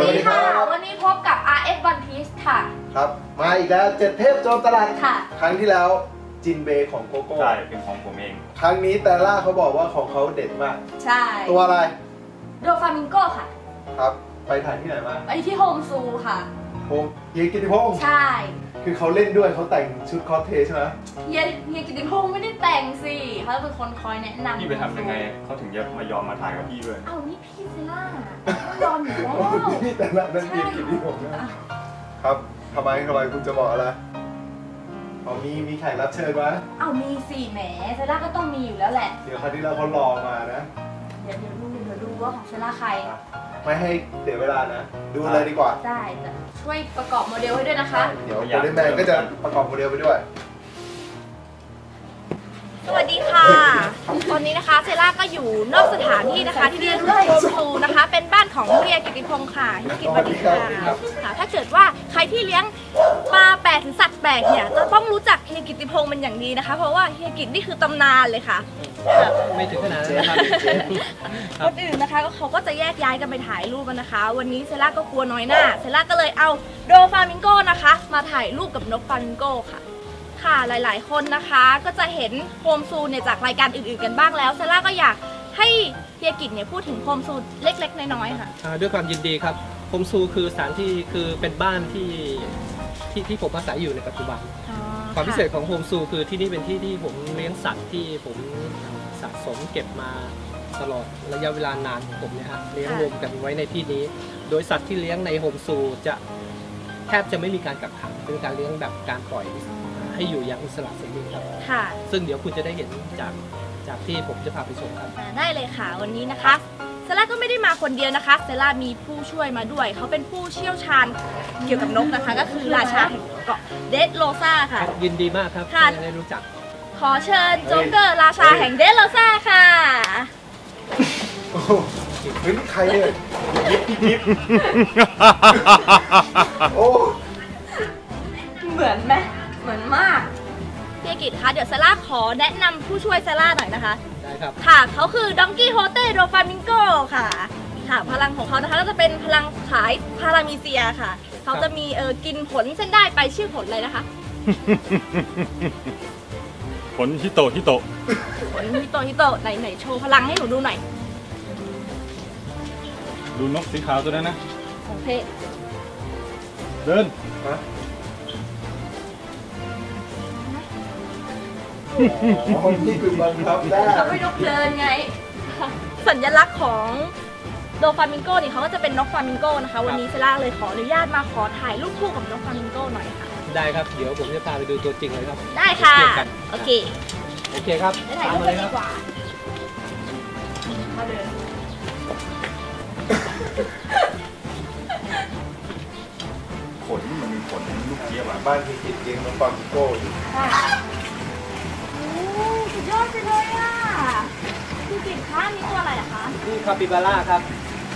วัสดีค่ะสวัสดีครับวันนี้พบกับ RF One Piece ค่ะ ครับ มาอีกแล้วเจ็ดเทพโจรสลัดค่ะ ครั้งที่แล้วจินเบย์ของโกโก้ใช่ เป็นของผมเอง ครั้งนี้เซล่าเขาบอกว่าของเขาเด็ดมาก ใช่ ตัวอะไร โดฟามิงโกค่ะ ครับ ไปถ่ายที่ไหนมา ไปที่ Home Zoo ค่ะ Home เฮียกิติพงศ์ใช่คือเขาเล่นด้วยเขาแต่งชุดคอสเพลย์ใช่ไหมเฮียเฮียกิติพงศ์ไม่ได้แต่งสิเขาเป็นคนคอยแนะนำพี่ไปทำยังไงเขาถึงจะมายอมมาถ่ายกับพี่ด้วยเอ้านี่พี่เซล่าต้องยอมอยู่แล้วพี่เซล่านั่นเฮียกิติพงศ์นะครับทำไมทำไมคุณจะบอกอะไรอ๋อมีมีแขกรับเชิญมาเอ้ามีสิแหมเซล่าก็ต้องมีอยู่แล้วแหละ เดี๋ยวคราวที่แล้วเขารอมานะ เดี๋ยวเดี๋ยวดูเดี๋ยวดูว่าของเซล่าใครอะ ไม่ให้เสียเวลานะ ดูเลยดีกว่า ได้แต่ช่วยประกอบโมเดลให้ด้วยนะคะ เดี๋ยวโคเดนแมนก็จะประกอบโมเดลไปด้วย สวัสดีค่ะ ตอนนี้นะคะเซล่าก็อยู่นอกสถานที่นะคะที่เรียกว่า Home Zoo นะคะ เป็นบ้านของเฮียกิติพงศ์ค่ะเฮียกิติสวัสดีค่ะค่ะ ถ้าเกิดว่าใครที่เลี้ยงปลาแปลกหรือสัตว์แปลกเนี่ยจะต้องรู้จักเฮียกิติพงศ์เป็นอย่างดีนะคะ เพราะว่าเฮียกิตนี่คือตำนานเลยค่ะ ไม่ถึงขนาดนั้นนะครับคนอื่นนะคะก็เขาก็จะแยกย้ายกันไปถ่ายรูปกันนะคะ วันนี้เซล่าก็กลัวน้อยหน้า เซล่าก็เลยเอาโดฟามิงโกนะคะ มาถ่ายรูปกับนกฟลามิงโกค่ะ ค่ะหลาย ๆ คนนะคะ ก็จะเห็น Home Zoo เนี่ยจากรายการอื่น ๆ กันบ้างแล้วเซล่าก็อยากให้เฮียกิตเนี่ยพูดถึง Home Zoo เล็ก ๆ น้อย ๆ ค่ะ อ่าด้วยความยินดีครับ Home Zoo คือสถานที่คือเป็นบ้านที่ที่ที่ผมอาศัยอยู่ในปัจจุบัน ความพิเศษของ Home Zoo คือที่นี่เป็นที่ที่ผมเลี้ยงสัตว์ที่ผมสะสมเก็บมาตลอดระยะเวลานานของผมเนี่ยฮะเลี้ยงค่ะ รวมกันไว้ในที่นี้ โดยสัตว์ที่เลี้ยงใน Home Zooจะแทบจะไม่มีการกักขังเป็นการเลี้ยงแบบการปล่อย ให้อยู่อย่างอิสระเสรีครับ ค่ะ ซึ่งเดี๋ยวคุณจะได้เห็นจากจากที่ผมจะพาไปชมครับ อ่าได้เลยค่ะ วันนี้นะคะเซล่าก็ไม่ได้มาคนเดียวนะคะเซล่ามีผู้ช่วยมาด้วย เขาเป็นผู้เชี่ยวชาญเกี่ยวกับนกนะคะ ก็คือราชาแห่งเกาะเดดโลซาค่ะ ยินดีมากครับค่ะ ที่ได้รู้จัก ขอเชิญโจ๊กเกอร์ราชาแห่งเดดโลซาค่ะ โอ้โหเฮ้ยนี่ใครเนี่ยยิบยิบยิบโอ้ เหมือนไหม เหมือนมากเฮียกิจคะเดี๋ยวเซล่าขอแนะนำผู้ช่วยเซล่าหน่อยนะคะ ได้ครับ ค่ะเขาคือดองกี้โฮเต้โดฟามิงโกค่ะ ค่ะ พลังของเขานะคะก็จะเป็นพลังขายพารามีเซียค่ะ เขาจะมีเออกินผลเส้นได้ไปชื่อผลเลยนะคะ ผลฮิโตะฮิโตะผลฮิโตฮิโตไหนไหนโชว์พลังให้หนูดูหน่อยดูนกสีขาวตัวนั้นนะ ของเพศเดิน ฮะ อ๋อนี่คือบังคับได้เขาไม่นกเพลินไง สัญลักษณ์ของโดฟามิงโกนี่เขาก็จะเป็นนกฟามิงโกนะคะ วันนี้เซล่าเลยขออนุญาตมาขอถ่ายรูปคู่กับนกฟามิงโกหน่อยค่ะ ได้ครับ เดี๋ยวผมจะพาไปดูตัวจริงเลยครับ ได้ค่ะเทียบกันโอเค โอเคครับไปถ่ายตามรูปมากัเลนยคดีรับกว่ามาเดินขนมันมีขนลูกเจี๊ยบอะบ้านมีกิจเลี้ยงน้องฟามิโก้อยู่ค่ะโอ้สุ ดยอดไปเลยอะพี่กิ่งคะนี่ตัวอะไรอะคะนี่คาปิบาร่าครับ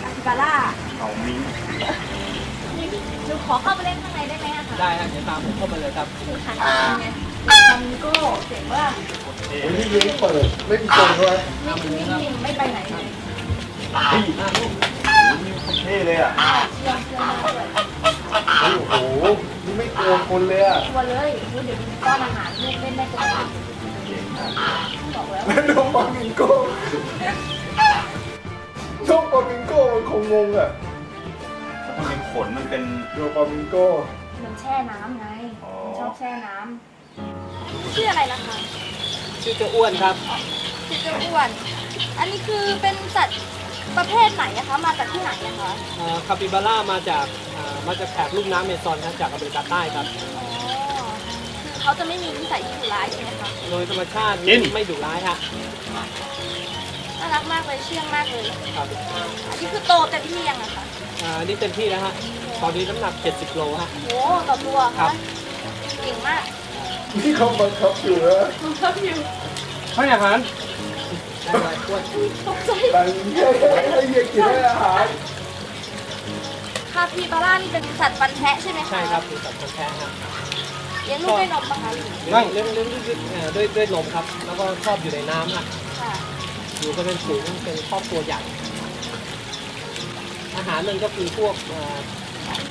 คาปิบาร่าเอามิ้งหนูขอเข้าไปเล่นข้างในได้ไหมอะคะได้ครับเดี๋ยวตามผมเข้ามาเลยครับคือขันไงฟามิงโก้เจ๋งว่าโอ้ยนี่เลี้ยงเปิดไม่มีคนด้วยไม่ไม่ไม่ไม่ไปไหนเลยเท่เลยอะเชื่อเชื่อมากเลยเฮ้ยโอ้โหนี่ไม่กลัวคนเลยอะตัวเลยเดี๋ยวดูก้อนอาหารลูกเล่นได้ตัวบอก แล้วแล้วน้องฟามิงโก้น้องฟามิงโก้มันคงงงอะมันเป็นขนมันเป็นน้องฟามิงโก้ มันแช่น้ำไงอ๋อมันชอบแช่น้ำชื่ออะไรนะคะ ชื่อเจ้าอ้วนครับ ชื่อเจ้าอ้วน อันนี้คือเป็นสัตว์ประเภทไหนอะคะ มาจากที่ไหนอะคะคาปิบาร่ามาจากอ่ามาจากแถบลุ่มน้ำเมซอนครับจากอเมริกาใต้ครับอ๋อคือ เขาจะไม่มีนิสัยที่ดุร้ายใช่ไหมคะ โดยธรรมชาติไม่ไม่ดุร้ายฮะน่ารักมากเลยเชื่องมากเลยครับอันนี้คือโตเต็มที่ยังอะคะอ่านี่เต็มที่แล้วฮะตอนนี้น้ำหนัก 70โลฮะ โหต่อตัวครัคะบ เก่งมากนี่เขาบังคับอยู่นะชอบอยู่ให้อาหารได้ไหมอ้วนตกใจแต่ให้ให้เฮียกินให้อาหารคาปิบาร่านี่เป็นสัตว์ฟันแทะใช่ไหมคะใช่ครับคือสัตว์พันธุ์แท้ฮะ เลี้ยงลูกด้วยนมปะคะหรือไม่เลี้ยงเลี้ยงด้วยเอ่อด้วยด้วยนมครับ แล้วก็ชอบอยู่ในน้ำฮะค่ะอยู่กันเป็นฝูงเป็นครอบครัวใหญ่ อาหารมันก็คือพวกเอ่อ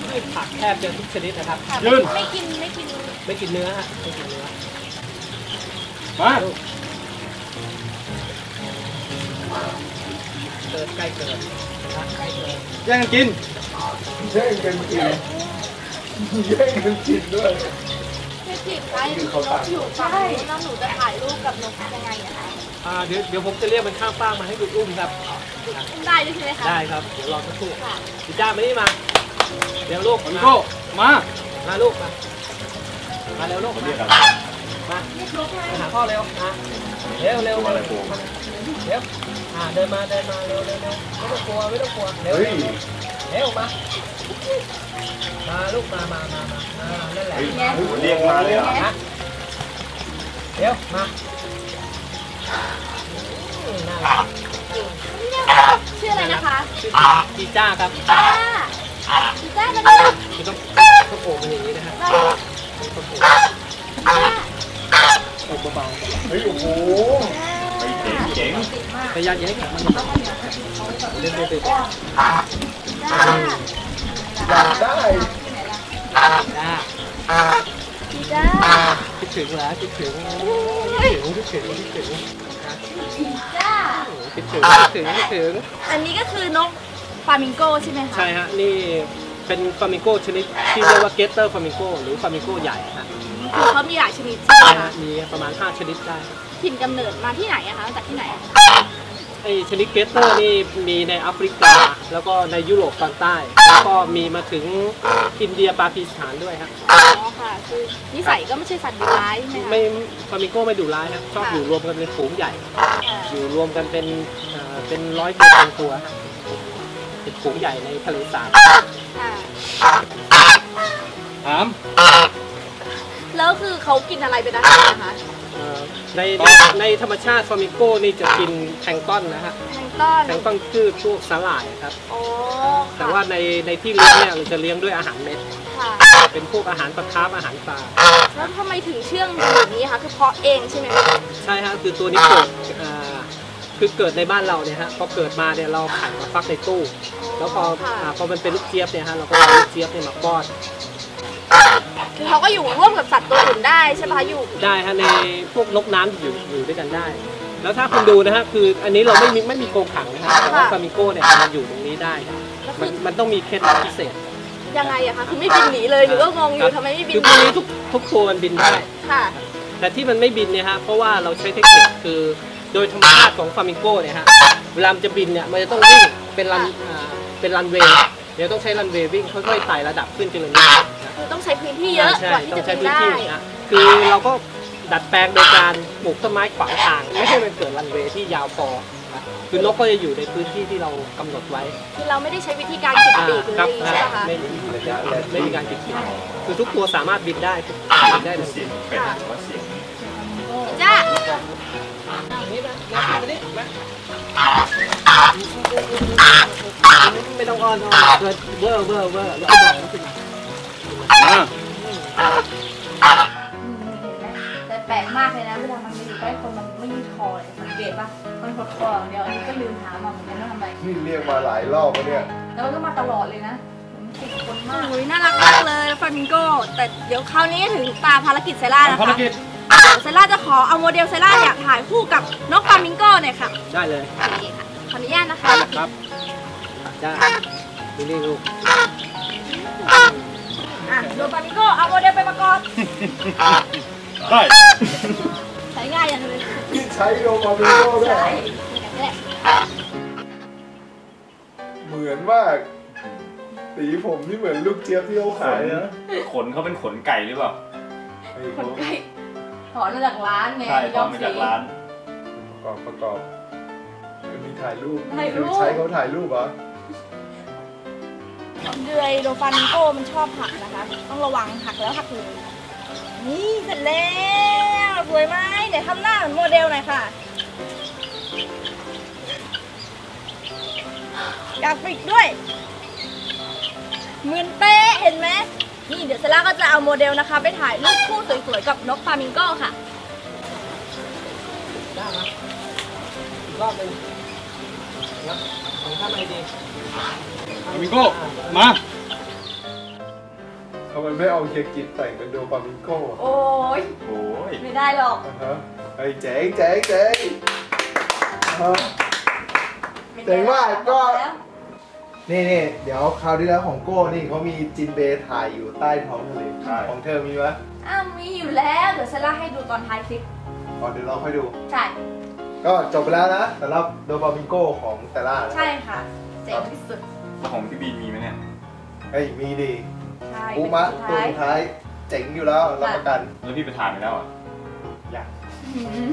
พืชผักแทบจะทุกชนิดนะครับ ค่ะยืนไม่กินไม่กินไม่กินเนื้อฮะไม่กินเนื้อ มาเกิดใกล้เกิดนะครับใกล้เกิดแย่งกันกิน แย่งกันกินแย่งกันกินด้วย ไม่ผิดไว้คือเขาตัดอยู่ฝั่งนู้นแล้วหนูจะถ่ายรูปกับนกยังไงอะคะอ่าเดี๋ยวเดี๋ยวผมจะเรียกมันข้ามฟากมาให้ดูอุ้มครับ ได้ด้วยใช่ไหมคะได้ครับ เดี๋ยวรอสักครู่ค่ะพี่จ้ามานี่มา เดี๋ยวลูกมาริมาโก้มา มาลูกมา มาเร็วลูกเขามาเรียกอะไรมาเรียกนกให้มาหาพ่อเร็วมาเร็วเร็วตัวอะไรเร็วโผล่มาเร็วอ่าเดินมาเดินมาเร็วเร็วเร็วไม่ต้องกลัวไม่ต้องกลัวเร็วเฮ้ยเร็วมา มาลูกมามามามาอ่านั่นแหละเฮ้ยเรียกมาเลยเหรอนะเร็วมาอืมน่ารักชื่ออะไรนะคะชื่อจีจ้าครับจ้าจ้ากันเลยคือต้องต้องโอบมันอย่างนี้นะฮะได้ต้องโอบจ้าโอบเบาเฮ้ยโอ้โหเฮ้ยเจ๋งเจ๋งติดมากๆพยายามอย่าให้กัดมันเดินเดินเดินจ้า อยากได้จ้าดีจ้าคิดถึงเหรอคิดถึงคิดถึงคิดถึงคิดถึงจ้าคิดถึงคิดถึงคิดถึง อันนี้ก็คือนกฟลามิงโกใช่ไหมคะใช่ฮะนี่เป็นฟลามิงโกชนิดที่เรียกว่า Greater Flamingo หรือฟลามิงโกใหญ่ฮะคือเขามีหลายชนิดใช่ไหมคะฮะมีประมาณ 5 ชนิดได้ถิ่นกำเนิดมาที่ไหนอะคะจากที่ไหน ไอชนิด Greater นี่มีในแอฟริกา แล้วก็ในยุโรปตอนใต้ แล้วก็มีมาถึงอินเดียปากีสถานด้วยครับอ๋อค่ะ คือนิสัยก็ไม่ใช่สัตว์ดุร้ายใช่ไหมคะไม่ฟลามิงโกไม่ดุร้ายครับชอบอยู่รวมกันเป็นฝูงใหญ่ค่ะอยู่รวมกันเป็นเอ่อเป็นร้อยตัวพันตัวฮะเป็นฝูงใหญ่ในทะเลสาบค่ะ ถามแล้วคือเขากินอะไรเป็นอาหารนะคะ เอ่อในในธรรมชาติฟลามิงโกนี่จะกินแพลงก์ตอนนะฮะแพลงก์ต้อนแพลงก์ต้นคือพวกสาหร่ายครับ โอ้แต่ว่าในในที่เลี้ยงเนี่ยเราจะเลี้ยงด้วยอาหารเม็ด ค่ะ เป็นพวกอาหารปลาคาร์ฟอาหารปลา แล้วทำไมถึงเชื่องแบบนี้คะคือเพาะเองใช่ไหมคะใช่ฮะคือตัวนี้เกิดอ่าคือเกิดในบ้านเราเนี่ยฮะพอเกิดมาเนี่ยเราไข่มาฟักในตู้ แล้วพอค่ะอ่าพอมันเป็นลูกเจี๊ยบเนี่ยฮะเราก็เอาลูกเจี๊ยบเนี่ยมาป้อน คือเขาก็อยู่ร่วมกับ สัตว์ตัวอื่นได้ใช่ไหมคะอยู่ได้ฮะในพวกนกน้ำอยู่อยู่ด้วยกันได้ แล้วถ้าคุณดูนะฮะคืออันนี้เราไม่มีไม่มีกรงขังนะฮะแต่ว่าค่ะฟลามิงโกเนี่ยมันอยู่ตรงนี้ได้แล้วคืมันอมันต้องมีเคล็ดลับพิเศษยังไงอะคะคือไม่บินหนีเลยหนูก็งงอยู่ทำไมไม่บินคือหพวกนีนี้ทุกทุกตัวมันบินได้ ค่ะ แต่ที่มันไม่บินเนี่ยฮะเพราะว่าเราใช้เทคนิคคือโดยธรรมชาติของฟลามิงโกเนี่ยฮะเวลามันจะบินเนี่ยมันจะต้องวิ่งเป็นรันอ่าเป็นรันเวย์เดี๋ยวต้องใช้รันเวย์วิ่งค่อยๆไต่ระดับขึ้นทีละนิดคือต้องใช้พื้น ที่เยอะใช่กว่าที่ต้องจะใช้บินพื้นได้ ที่นะคือเราก็ดัดแปลงโดยการปลูกต้นไม้ขวางทาง ไม่ให้มันเกิดรันเวย์ที่ยาวพอนะคือนกก็จะอยู่ในพื้นที่ที่เรากำหนดไว้คือเราไม่ได้ใช้วิธีการกินอ่าปีกหรือคอะรับไรอย่างงี้ใช่ปะคะ ไม่ไม่มีการติดปีกคือทุกตัวสามารถบินได้ทุกบินได้เลยเสียงเป็ดหรือว่าเสียงจ้านี่นะนะมาดิมาไม่ต้องอ้อนอ้อนเกิดเวอร์เวอร์เวอร์แล้วเอาบอกมันขึ้นมามา แต่แปลกมากเลยนะเวลามันไปอยู่ใกล้คนมันไม่ยืดคอเลยสังเกตปะมันกดคออย่างเดียวอันนี้ก็ลืมถามมาเหมือนกันว่าทำไมนี่เรียกมาหลายรอบแล้วเนี่ย แล้วมันก็มาตลอดเลยนะผมติดคนมากโอ้ยน่ารักมากเลยฟลามิงโกแต่เดี๋ยวคราวนี้ถึงตาภารกิจเซล่านะคะภารกิจเดี๋ยวเซล่าจะขอเอาโมเดลเซล่าเนี่ยถ่ายคู่กับนกฟลามิงโกเนี่ยค่ะได้เลยโอเคค่ะขออนุญาตนะคะ ครับจ้าดูนี่ลูกอะ โดฟลามิงโกเอาโมเดลไปประกอบได้ใช้ง่ายอย่างเลยที่ใช้โดฟลามิงโก้ด้วยใช่นี่แหละเหมือนมากสีผมนี่เหมือนลูกเจี๊ยบที่เขาขขายนนะขนเขาเป็นขนไก่หรือเปล่าไอ้คเขานใกล้ถอนมาจากร้านไงใช่ตย้ออนมมาสีจากร้าน ประกอบประกอบมันมีถ่ายรูปถ่ายรูปคือใช้เขาถ่ายรูปเหรอ เดือยโดฟลามิโกมันชอบหักนะคะ ต้องระวังหักแล้วหักเลยนี่เสร็จแล้วสวยไหมเดี๋ยวทำหน้าเหมือนโมเดลหน่อยค่ะอยากปิดด้วยเหมือนเป๊ะเห็นไหมนี่เดี๋ยวเซล่าก็จะเอาโมเดลนะคะ ไปถ่ายรูปคู่สวยๆกับนกฟลามิงโกค่ะได้ไหมอีกรอบหนึ่งนะของท่านไอดี ฟลามิงโก้มาทำไมไม่เอาเฮียกิจแต่งเป็นโดฟลามิงโก้โอ้ยโอ้ยไม่ได้หรอกอ่าฮะไอ้ยเจ๋งเจ๋งเจ๋งอ่าฮะ ไม่ได้เจ๋งมากก็แล้วนี่นี่เดี๋ยวคราวที่แล้วของโก้นี่เขามีจินเบย์ถ่ายอยู่ใต้ท้องทะเลใช่ ของเธอมีไหมอ้าวมีอยู่แล้วเดี๋ยวเซล่าให้ดูตอนท้ายคลิปอ๋อเดี๋ยวเราค่อยดู ใช่ก็จบไปแล้วนะสำหรับโดฟามิงโก้ของแต่ละนะ ใช่ค่ะเจ๋งที่สุดแล้ว ของพี่บีนมีไหมเนี่ยเฮ้ยมีดีใช่ปูมะเป็นตัวสุดท้ายสุดท้ายเจ๋งอยู่แล้วรับประกันแล้วพี่ไปทานไปแล้วอะอย่างอืม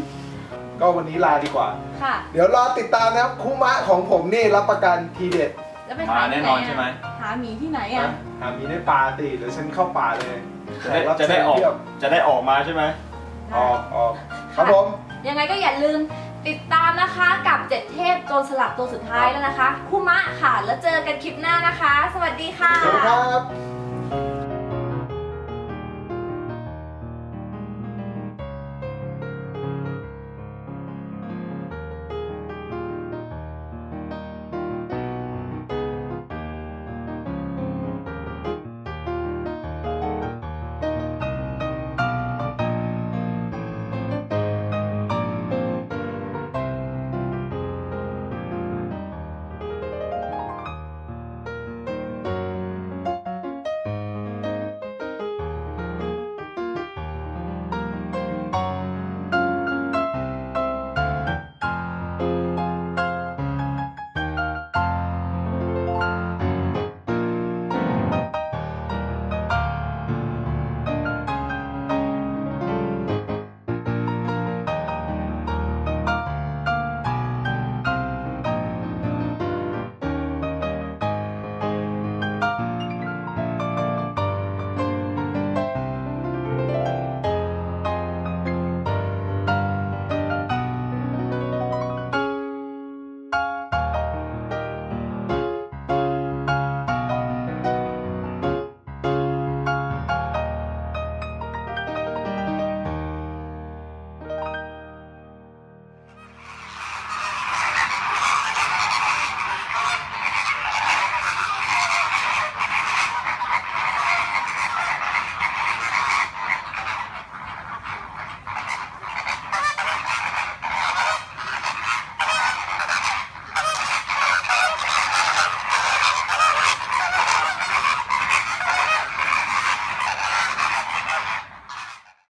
ก็วันนี้ลาดีกว่า ค่ะ เดี๋ยวรอติดตามนะครับคุมะของผมนี่รับประกันทีเด็ดแล้วไปมาหาแน่ที่นอนอะใช่ไหม หาหมีที่ไหนอะ นะหามีได้ปลาตีหรือฉันเข้าป่าเลยจะได้รับจะได้ออก เชิญเทียบจะได้ออกมาใช่ไหม ออกออกครับผม ยังไงก็อย่าลืม ติดตามนะคะกับเจ็ดเทพโจรสลัดตัวสุดท้ายแล้วนะคะคุมะค่ะ แล้วเจอกันคลิปหน้านะคะ สวัสดีค่ะ สวัสดีครับ